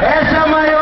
Essa é